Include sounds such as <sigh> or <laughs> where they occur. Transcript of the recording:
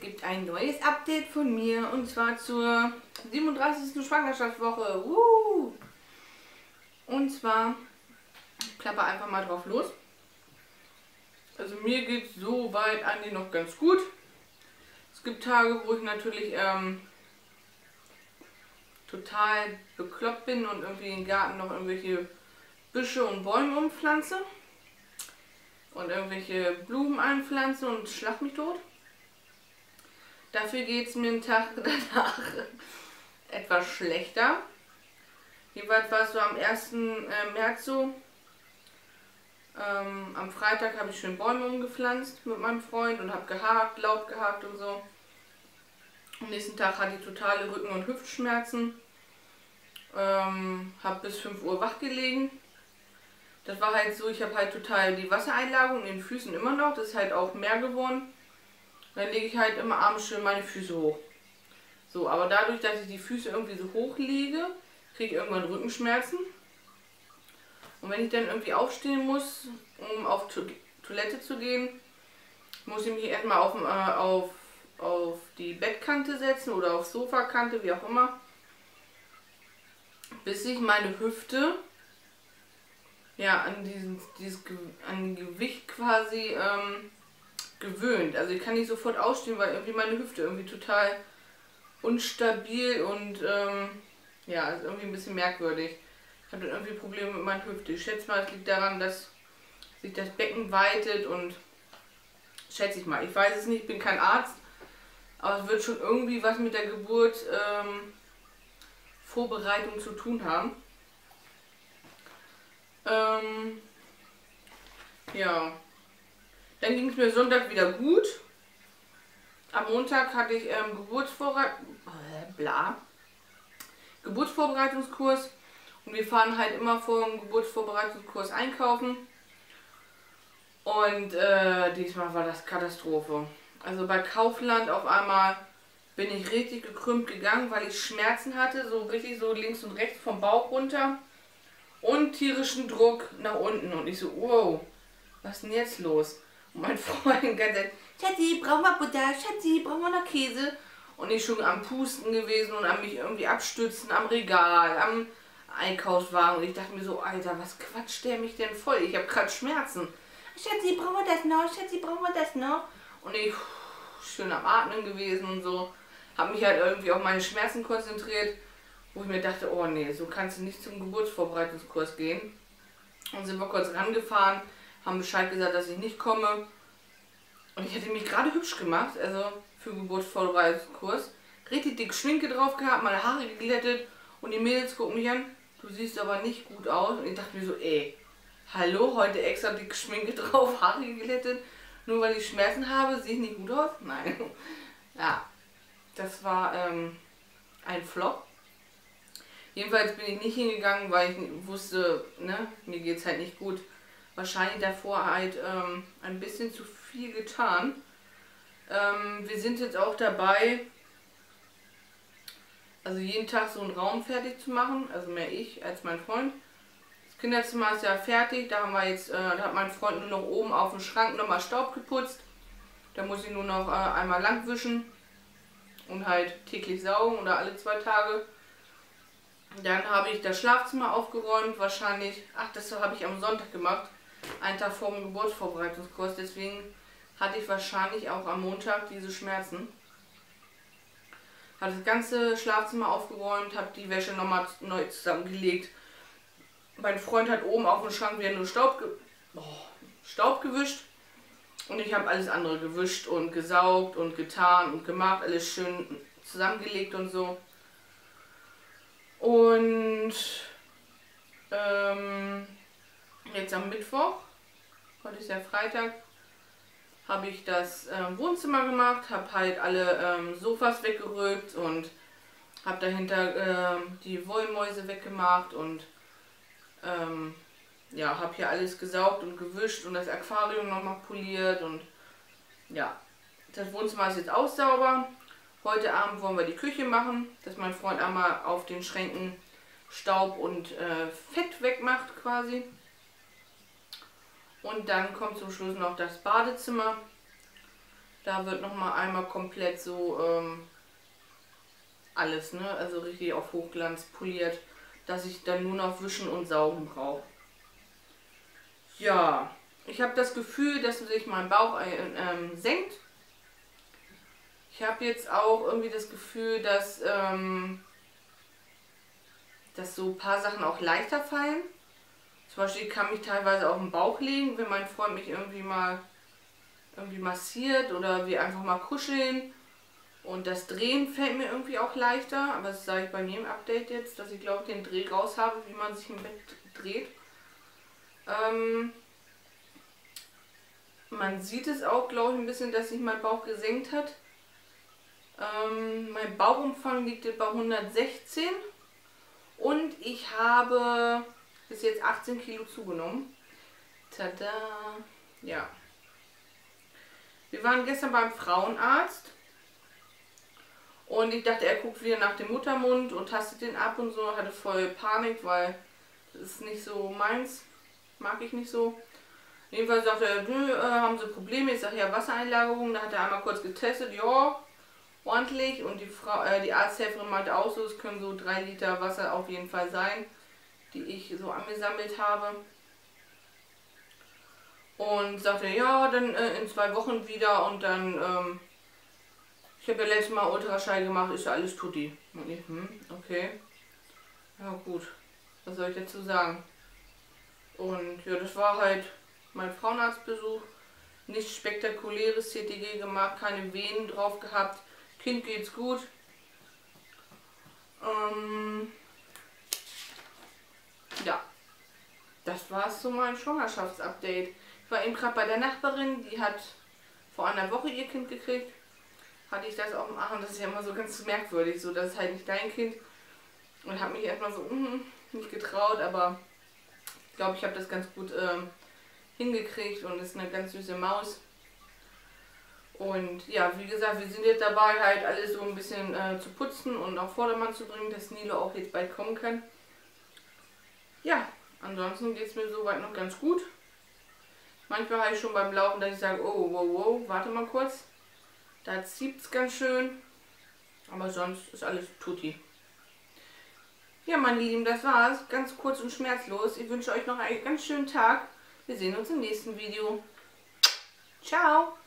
gibt ein neues Update von mir und zwar zur 37. Schwangerschaftswoche. Uh! Und zwar, klappe einfach mal drauf los. Also mir geht es soweit eigentlich noch ganz gut. Es gibt Tage, wo ich natürlich ähm, total bekloppt bin und irgendwie im Garten noch irgendwelche Büsche und Bäume umpflanze und irgendwelche Blumen einpflanze und schlag mich tot. Dafür geht es mir einen Tag <laughs> danach etwas schlechter. Jeweils war es so am 1. Äh, März so. Ähm, am Freitag habe ich schön Bäume umgepflanzt mit meinem Freund und habe gehakt, Laub gehakt und so. Am nächsten Tag hatte ich totale Rücken- und Hüftschmerzen. Ähm, habe bis 5 Uhr wach gelegen. Das war halt so, ich habe halt total die Wassereinlagung in den Füßen immer noch. Das ist halt auch mehr geworden. Dann lege ich halt immer abends schön meine Füße hoch. So, aber dadurch, dass ich die Füße irgendwie so hoch lege, kriege ich irgendwann Rückenschmerzen. Und wenn ich dann irgendwie aufstehen muss, um auf to Toilette zu gehen, muss ich mich erstmal auf, äh, auf, auf die Bettkante setzen oder auf Sofakante, wie auch immer, bis ich meine Hüfte ja an diesen, dieses an Gewicht quasi ähm, gewöhnt. Also ich kann nicht sofort ausstehen, weil irgendwie meine Hüfte irgendwie total unstabil und ähm, ja, ist irgendwie ein bisschen merkwürdig. Ich habe dann irgendwie Probleme mit meiner Hüfte. Ich schätze mal, es liegt daran, dass sich das Becken weitet und schätze ich mal. Ich weiß es nicht, ich bin kein Arzt, aber es wird schon irgendwie was mit der Geburt ähm, Vorbereitung zu tun haben. Ähm, ja, dann ging es mir Sonntag wieder gut. Am Montag hatte ich ähm, Geburtsvorrat bla. Geburtsvorbereitungskurs und wir fahren halt immer vor dem Geburtsvorbereitungskurs einkaufen. Und äh, diesmal war das Katastrophe. Also bei Kaufland auf einmal bin ich richtig gekrümmt gegangen, weil ich Schmerzen hatte, so richtig so links und rechts vom Bauch runter und tierischen Druck nach unten. Und ich so, wow, was ist denn jetzt los? Und mein Freund ganz Schatzi, brauchen wir Butter? Schatzi, brauchen wir noch Käse? Und ich schon am Pusten gewesen und an mich irgendwie abstützen am Regal, am Einkaufswagen. Und ich dachte mir so, Alter, was quatscht der mich denn voll? Ich habe gerade Schmerzen. Schatzi, brauchen wir das noch? Schatzi, brauchen wir das noch? Und ich schön am Atmen gewesen und so. Habe mich halt irgendwie auf meine Schmerzen konzentriert, wo ich mir dachte, oh nee, so kannst du nicht zum Geburtsvorbereitungskurs gehen. Und sind wir kurz rangefahren haben Bescheid gesagt, dass ich nicht komme. Und ich hätte mich gerade hübsch gemacht, also für Geburtsvorbereitungskurs. Richtig dick Schminke drauf gehabt, meine Haare geglättet und die Mädels gucken mich an. Du siehst aber nicht gut aus. Und ich dachte mir so, ey, hallo, heute extra dick Schminke <laughs> drauf, Haare geglättet. Nur weil ich Schmerzen habe, sehe ich nicht gut aus? Nein. <laughs> Ja, das war ähm, ein Flop. Jedenfalls bin ich nicht hingegangen, weil ich wusste, ne, mir geht es halt nicht gut wahrscheinlich davor halt ähm, ein bisschen zu viel getan. Ähm, wir sind jetzt auch dabei, also jeden Tag so einen Raum fertig zu machen, also mehr ich als mein Freund. Das Kinderzimmer ist ja fertig, da haben wir jetzt, äh, da hat mein Freund nur noch oben auf dem Schrank nochmal Staub geputzt. Da muss ich nur noch äh, einmal lang wischen und halt täglich saugen oder alle zwei Tage. Dann habe ich das Schlafzimmer aufgeräumt, wahrscheinlich, ach das habe ich am Sonntag gemacht einen Tag vor dem Geburtsvorbereitungskurs. Deswegen hatte ich wahrscheinlich auch am Montag diese Schmerzen. Habe das ganze Schlafzimmer aufgeräumt, habe die Wäsche nochmal neu zusammengelegt. Mein Freund hat oben auf dem Schrank wieder nur Staub, ge oh, Staub gewischt. Und ich habe alles andere gewischt und gesaugt und getan und gemacht. Alles schön zusammengelegt und so. Und ähm, jetzt am Mittwoch, heute ist ja Freitag, habe ich das äh, Wohnzimmer gemacht, habe halt alle ähm, Sofas weggerückt und habe dahinter äh, die Wollmäuse weggemacht und ähm, ja, habe hier alles gesaugt und gewischt und das Aquarium nochmal poliert und ja, das Wohnzimmer ist jetzt auch sauber. Heute Abend wollen wir die Küche machen, dass mein Freund einmal auf den Schränken Staub und äh, Fett wegmacht quasi. Und dann kommt zum Schluss noch das Badezimmer. Da wird nochmal einmal komplett so ähm, alles, ne? Also richtig auf Hochglanz poliert, dass ich dann nur noch wischen und saugen brauche. Ja, ich habe das Gefühl, dass sich mein Bauch äh, ähm, senkt. Ich habe jetzt auch irgendwie das Gefühl, dass, ähm, dass so ein paar Sachen auch leichter fallen. Zum Beispiel kann mich teilweise auf den Bauch legen, wenn mein Freund mich irgendwie mal irgendwie massiert oder wir einfach mal kuscheln. Und das Drehen fällt mir irgendwie auch leichter, aber das sage ich bei mir Update jetzt, dass ich glaube den Dreh raus habe, wie man sich im Bett dreht. Ähm, man sieht es auch, glaube ich, ein bisschen, dass sich mein Bauch gesenkt hat. Ähm, mein Bauchumfang liegt bei 116 und ich habe bis jetzt 18 Kilo zugenommen. Tada! Ja. Wir waren gestern beim Frauenarzt und ich dachte, er guckt wieder nach dem Muttermund und tastet den ab und so. Hatte voll Panik, weil das ist nicht so meins. Mag ich nicht so. Jedenfalls sagte er, nö, äh, haben sie Probleme. Ich sage ja Wassereinlagerung. Da hat er einmal kurz getestet. Ja, ordentlich. Und die, Frau, äh, die Arzthelferin meinte auch so, es können so drei Liter Wasser auf jeden Fall sein, die ich so angesammelt habe. Und sagte, ja, dann äh, in zwei Wochen wieder und dann, ähm, ich habe ja letztes Mal Ultraschall gemacht, ist ja alles tutti. Und ich, hm, okay. Ja gut, was soll ich dazu sagen? Und ja, das war halt mein Frauenarztbesuch. Nichts spektakuläres CTG gemacht, keine Venen drauf gehabt. Kind geht's gut. Ähm, ja, das war's zu meinem Schwangerschaftsupdate. Ich war eben gerade bei der Nachbarin, die hat vor einer Woche ihr Kind gekriegt. Hatte ich das auf dem Arm, das ist ja immer so ganz merkwürdig, so das ist halt nicht dein Kind. Und habe mich erstmal so mm, nicht getraut, aber ich glaube, ich habe das ganz gut ähm, hingekriegt und ist eine ganz süße Maus. Und ja, wie gesagt, wir sind jetzt dabei, halt alles so ein bisschen äh, zu putzen und auf Vordermann zu bringen, dass Nilo auch jetzt bald kommen kann. Ja, ansonsten geht es mir soweit noch ganz gut. Manchmal habe ich schon beim Laufen, dass ich sage, oh, wow, wow, warte mal kurz. Da zieht es ganz schön. Aber sonst ist alles tutti. Ja, meine Lieben, das war's. Ganz kurz und schmerzlos. Ich wünsche euch noch einen ganz schönen Tag. Wir sehen uns im nächsten Video. Ciao!